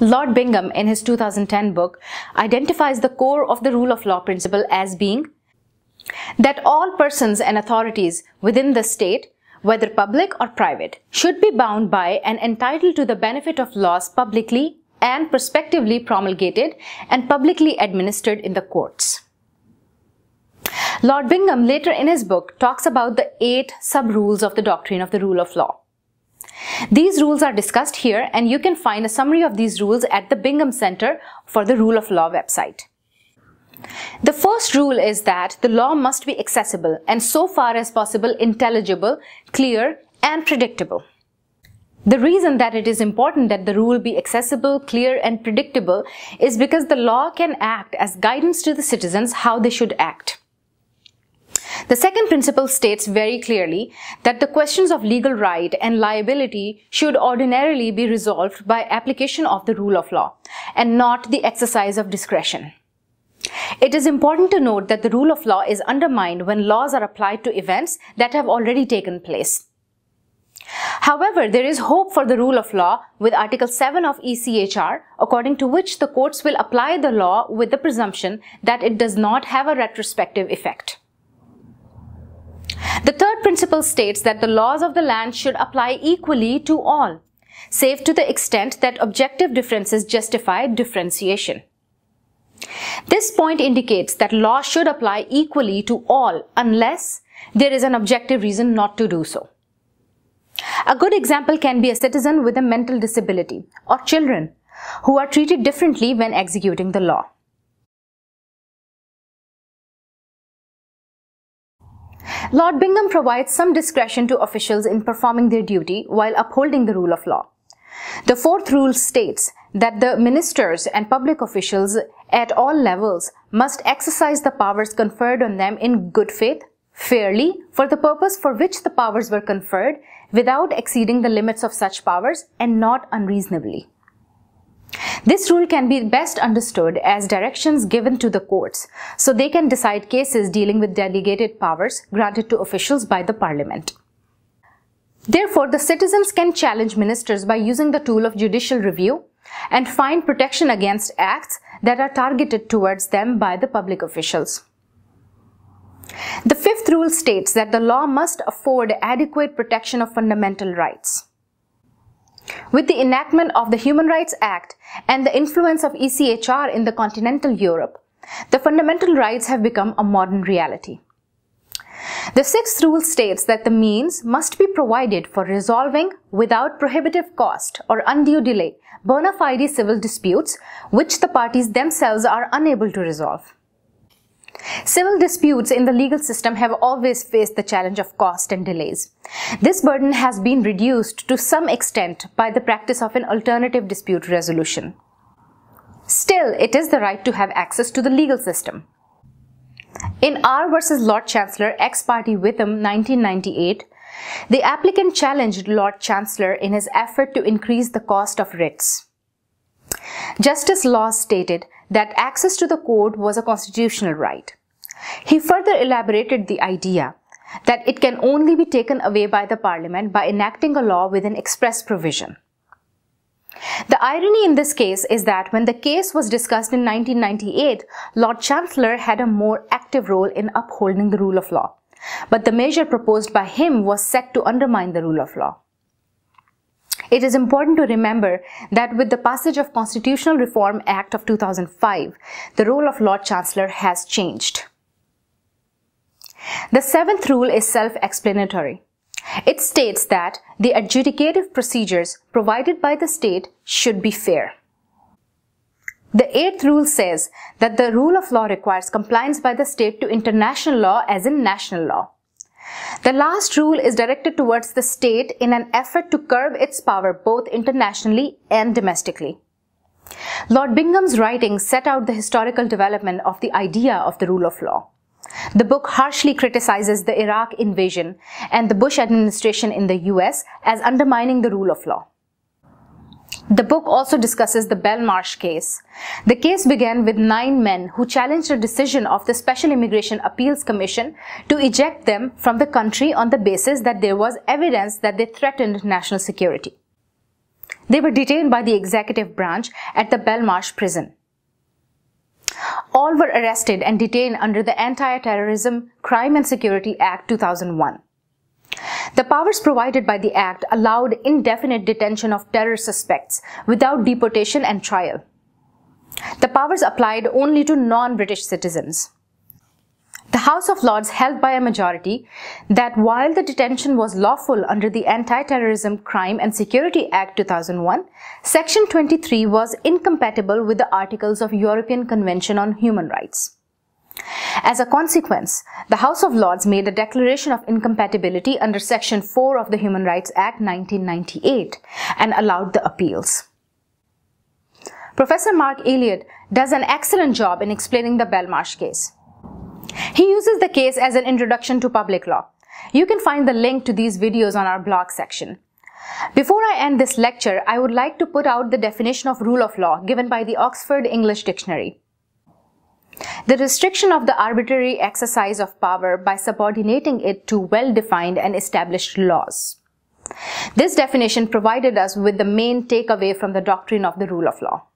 Lord Bingham, in his 2010 book, identifies the core of the rule of law principle as being that all persons and authorities within the state, whether public or private, should be bound by and entitled to the benefit of laws publicly and prospectively promulgated and publicly administered in the courts. Lord Bingham later in his book talks about the eight sub-rules of the doctrine of the rule of law. These rules are discussed here and you can find a summary of these rules at the Bingham Center for the Rule of Law website. The first rule is that the law must be accessible and so far as possible intelligible, clear and predictable. The reason that it is important that the rule be accessible, clear and predictable is because the law can act as guidance to the citizens how they should act. The second principle states very clearly that the questions of legal right and liability should ordinarily be resolved by application of the rule of law and not the exercise of discretion. It is important to note that the rule of law is undermined when laws are applied to events that have already taken place. However, there is hope for the rule of law with Article 7 of ECHR, according to which the courts will apply the law with the presumption that it does not have a retrospective effect. The third principle states that the laws of the land should apply equally to all, save to the extent that objective differences justify differentiation. This point indicates that law should apply equally to all unless there is an objective reason not to do so. A good example can be a citizen with a mental disability or children who are treated differently when executing the law. Lord Bingham provides some discretion to officials in performing their duty while upholding the rule of law. The fourth rule states that the ministers and public officials at all levels must exercise the powers conferred on them in good faith, fairly, for the purpose for which the powers were conferred, without exceeding the limits of such powers and not unreasonably. This rule can be best understood as directions given to the courts so they can decide cases dealing with delegated powers granted to officials by the parliament. Therefore, the citizens can challenge ministers by using the tool of judicial review and find protection against acts that are targeted towards them by the public officials. The fifth rule states that the law must afford adequate protection of fundamental rights. With the enactment of the Human Rights Act and the influence of ECHR in the continental Europe, the fundamental rights have become a modern reality. The sixth rule states that the means must be provided for resolving without prohibitive cost or undue delay bona fide civil disputes which the parties themselves are unable to resolve. Civil disputes in the legal system have always faced the challenge of cost and delays. This burden has been reduced to some extent by the practice of an alternative dispute resolution. Still, it is the right to have access to the legal system. In R versus Lord Chancellor ex parte Witham 1998, the applicant challenged Lord Chancellor in his effort to increase the cost of writs. Justice Law stated that access to the court was a constitutional right. He further elaborated the idea that it can only be taken away by the parliament by enacting a law with an express provision. The irony in this case is that when the case was discussed in 1998, Lord Chancellor had a more active role in upholding the rule of law. But the measure proposed by him was set to undermine the rule of law. It is important to remember that with the passage of Constitutional Reform Act of 2005, the role of Lord Chancellor has changed. The seventh rule is self-explanatory. It states that the adjudicative procedures provided by the state should be fair. The eighth rule says that the rule of law requires compliance by the state to international law as in national law. The last rule is directed towards the state in an effort to curb its power both internationally and domestically. Lord Bingham's writings set out the historical development of the idea of the rule of law. The book harshly criticizes the Iraq invasion and the Bush administration in the US as undermining the rule of law. The book also discusses the Belmarsh case. The case began with nine men who challenged a decision of the Special Immigration Appeals Commission to eject them from the country on the basis that there was evidence that they threatened national security. they were detained by the executive branch at the Belmarsh prison. All were arrested and detained under the Anti-Terrorism, Crime and Security Act 2001. The powers provided by the Act allowed indefinite detention of terror suspects without deportation and trial. The powers applied only to non-British citizens. The House of Lords held by a majority that while the detention was lawful under the Anti-Terrorism, Crime and Security Act 2001, Section 23 was incompatible with the Articles of European Convention on Human Rights. As a consequence, the House of Lords made a declaration of incompatibility under Section 4 of the Human Rights Act 1998 and allowed the appeals. Professor Mark Elliott does an excellent job in explaining the Belmarsh case. He uses the case as an introduction to public law. You can find the link to these videos on our blog section. Before I end this lecture, I would like to put out the definition of rule of law given by the Oxford English Dictionary. The restriction of the arbitrary exercise of power by subordinating it to well-defined and established laws. This definition provided us with the main takeaway from the doctrine of the rule of law.